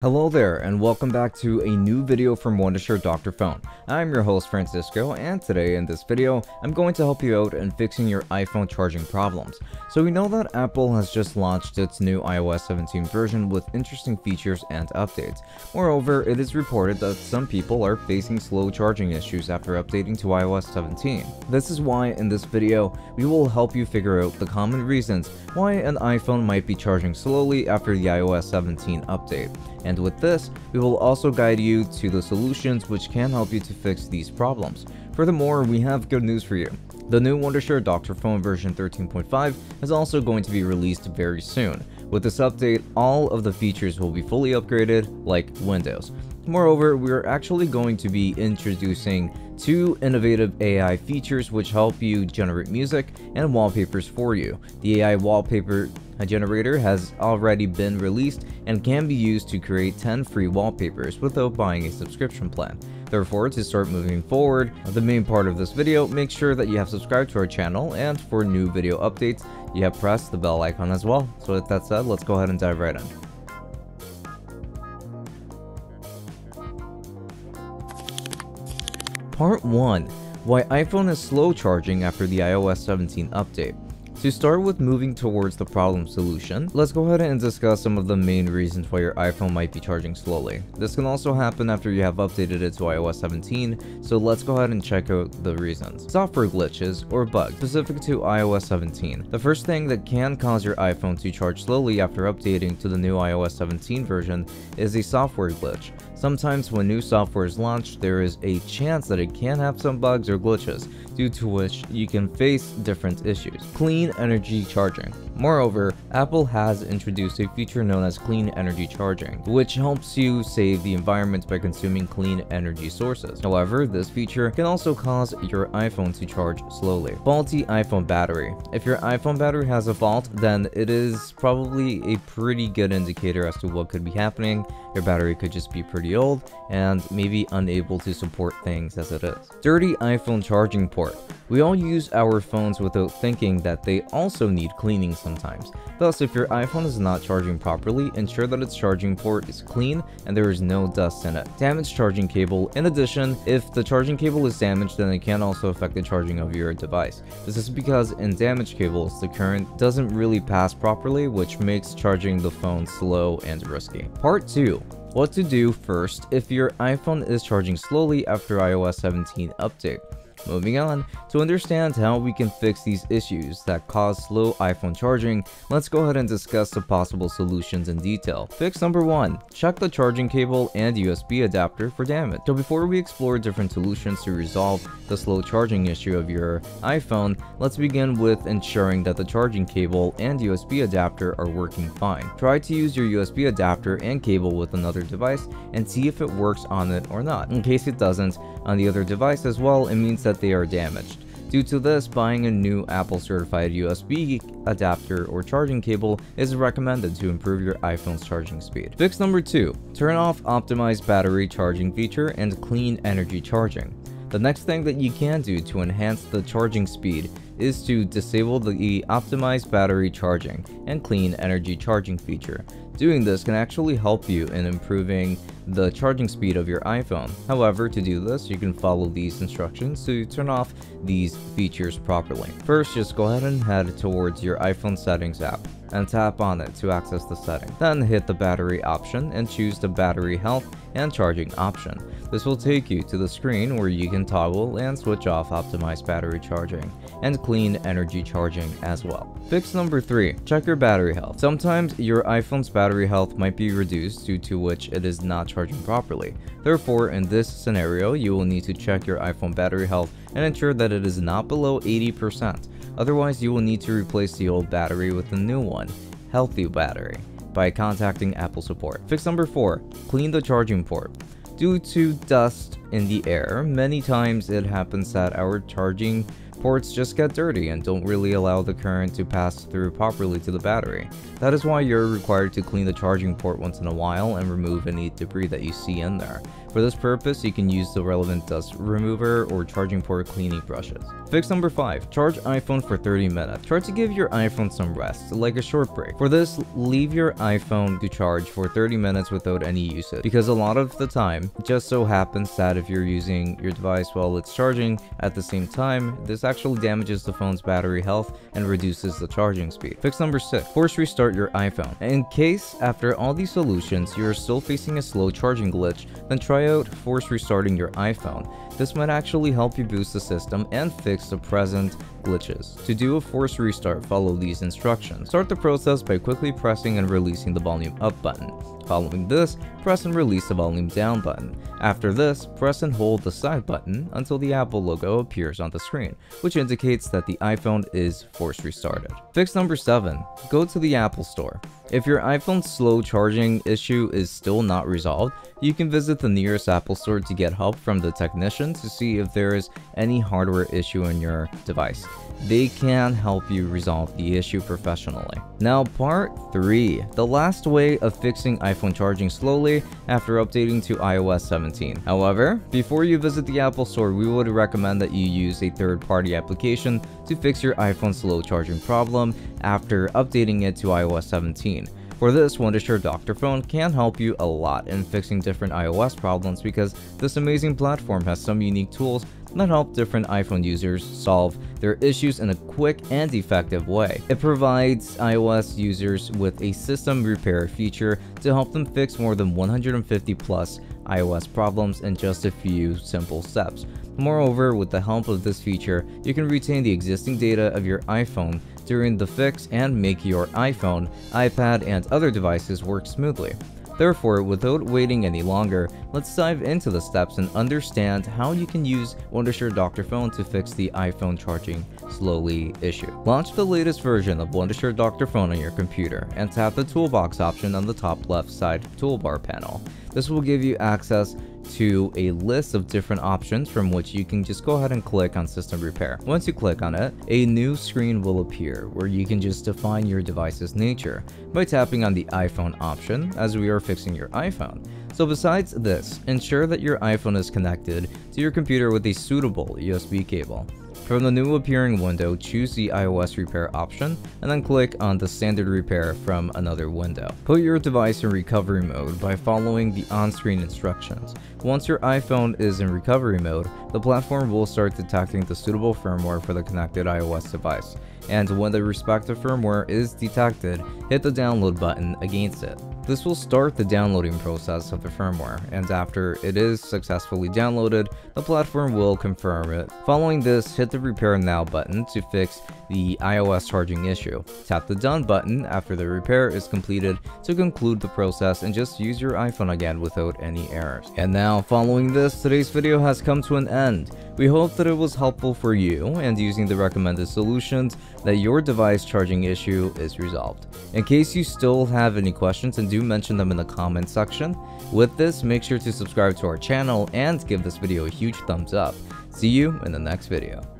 Hello there and welcome back to a new video from Wondershare Dr. Fone. I'm your host Francisco and today in this video I'm going to help you out in fixing your iPhone charging problems. So we know that Apple has just launched its new iOS 17 version with interesting features and updates. Moreover, it is reported that some people are facing slow charging issues after updating to iOS 17. This is why in this video we will help you figure out the common reasons why an iPhone might be charging slowly after the iOS 17 update. And with this, we will also guide you to the solutions which can help you to fix these problems. Furthermore, we have good news for you. The new Wondershare Dr. Fone version 13.5 is also going to be released very soon. With this update, all of the features will be fully upgraded, like Windows. Moreover, we're actually going to be introducing two innovative AI features which help you generate music and wallpapers for you. The AI wallpaper generator has already been released and can be used to create 10 free wallpapers without buying a subscription plan. Therefore, to start moving forward, the main part of this video, make sure that you have subscribed to our channel and for new video updates, you have pressed the bell icon as well. So with that said, let's go ahead and dive right in. Part 1 Why iPhone is slow charging after the iOS 17 update. To start with moving towards the problem solution, let's go ahead and discuss some of the main reasons why your iPhone might be charging slowly. This can also happen after you have updated it to iOS 17, so let's go ahead and check out the reasons. Software glitches or bugs specific to iOS 17. The first thing that can cause your iPhone to charge slowly after updating to the new iOS 17 version is a software glitch. Sometimes when new software is launched, there is a chance that it can have some bugs or glitches, due to which you can face different issues. Clean energy charging. Moreover, Apple has introduced a feature known as clean energy charging, which helps you save the environment by consuming clean energy sources. However, this feature can also cause your iPhone to charge slowly. Faulty iPhone battery. If your iPhone battery has a fault, then it is probably a pretty good indicator as to what could be happening. Your battery could just be pretty old and maybe unable to support things as it is. Dirty iPhone charging port. We all use our phones without thinking that they also need cleaning sometimes. Thus, if your iPhone is not charging properly, ensure that its charging port is clean and there is no dust in it. Damaged charging cable. In addition, if the charging cable is damaged, then it can also affect the charging of your device. This is because in damaged cables, the current doesn't really pass properly, which makes charging the phone slow and risky. Part 2. What to do first if your iPhone is charging slowly after iOS 17 update. Moving on, to understand how we can fix these issues that cause slow iPhone charging, let's go ahead and discuss the possible solutions in detail. Fix number 1. Check the charging cable and USB adapter for damage. So before we explore different solutions to resolve the slow charging issue of your iPhone, let's begin with ensuring that the charging cable and USB adapter are working fine. Try to use your USB adapter and cable with another device and see if it works on it or not. In case it doesn't, on the other device as well, it means that they are damaged. Due to this, buying a new Apple certified USB adapter or charging cable is recommended to improve your iPhone's charging speed. Fix number 2. Turn off optimized battery charging feature and clean energy charging. The next thing that you can do to enhance the charging speed is to disable the optimized battery charging and clean energy charging feature. Doing this can actually help you in improving the charging speed of your iPhone. However, to do this, you can follow these instructions to turn off these features properly. First, just go ahead and head towards your iPhone settings app and tap on it to access the setting. Then hit the battery option and choose the battery health and charging option. This will take you to the screen where you can toggle and switch off optimized battery charging and clean energy charging as well. Fix number 3. Check your battery health. Sometimes your iPhone's battery health might be reduced due to which it is not charging properly. Therefore, in this scenario, you will need to check your iPhone battery health and ensure that it is not below 80%. Otherwise, you will need to replace the old battery with a new one, healthy battery, by contacting Apple support. Fix number 4. Clean the charging port. Due to dust in the air, many times it happens that our charging ports just get dirty and don't really allow the current to pass through properly to the battery. That is why you're required to clean the charging port once in a while and remove any debris that you see in there. For this purpose, you can use the relevant dust remover or charging port cleaning brushes. Fix number 5. Charge iPhone for 30 minutes. Try to give your iPhone some rest, like a short break. For this, leave your iPhone to charge for 30 minutes without any usage, because a lot of the time, it just so happens that if you're using your device while it's charging at the same time, this actually damages the phone's battery health and reduces the charging speed. Fix number 6. Force restart your iPhone. In case, after all these solutions, you're still facing a slow charging glitch, then try out force restarting your iPhone. This might actually help you boost the system and fix the present glitches. To do a force restart, follow these instructions. Start the process by quickly pressing and releasing the volume up button. Following this, press and release the volume down button. After this, press and hold the side button until the Apple logo appears on the screen, which indicates that the iPhone is force restarted. Fix number 7. Go to the Apple Store. If your iPhone's slow charging issue is still not resolved, you can visit the nearest Apple Store to get help from the technician to see if there is any hardware issue in your device they can help you resolve the issue professionally. Now part 3. The last way of fixing iPhone charging slowly after updating to iOS 17. However, before you visit the Apple Store, we would recommend that you use a third-party application to fix your iPhone slow charging problem after updating it to iOS 17. For this, Wondershare Doctor Fone can help you a lot in fixing different iOS problems because this amazing platform has some unique tools that help different iPhone users solve their issues in a quick and effective way. It provides iOS users with a system repair feature to help them fix more than 150 plus iOS problems in just a few simple steps. Moreover, with the help of this feature, you can retain the existing data of your iPhone during the fix and make your iPhone, iPad, and other devices work smoothly. Therefore, without waiting any longer, let's dive into the steps and understand how you can use Wondershare Doctor Fone to fix the iPhone charging slowly issue. Launch the latest version of Wondershare Doctor Fone on your computer and tap the toolbox option on the top left side toolbar panel. This will give you access to a list of different options from which you can just go ahead and click on system repair. Once you click on it, a new screen will appear where you can just define your device's nature by tapping on the iPhone option as we are fixing your iPhone. So besides this, ensure that your iPhone is connected to your computer with a suitable USB cable. From the new appearing window, choose the iOS repair option and then click on the standard repair from another window. Put your device in recovery mode by following the on-screen instructions. Once your iPhone is in recovery mode, the platform will start detecting the suitable firmware for the connected iOS device. And when the respective firmware is detected, hit the download button against it. This will start the downloading process of the firmware, and after it is successfully downloaded, the platform will confirm it. Following this, hit the Repair Now button to fix the iOS charging issue. Tap the Done button after the repair is completed to conclude the process and just use your iPhone again without any errors. And now, following this, today's video has come to an end. We hope that it was helpful for you and using the recommended solutions that your device charging issue is resolved. In case you still have any questions and do mention them in the comment section, with this make sure to subscribe to our channel and give this video a huge thumbs up. See you in the next video.